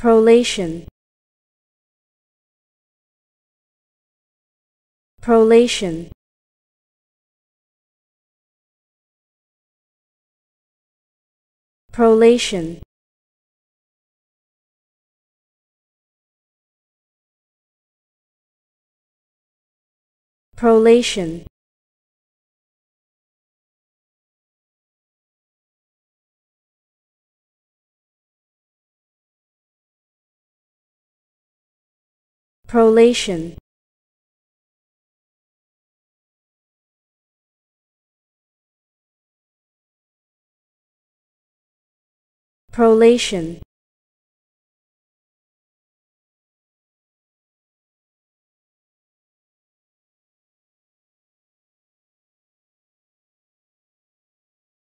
prolation. Prolation. Prolation. Prolation prolation. Prolation